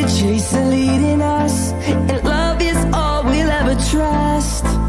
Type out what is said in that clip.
we're chasing leading us. And love is all we'll ever trust.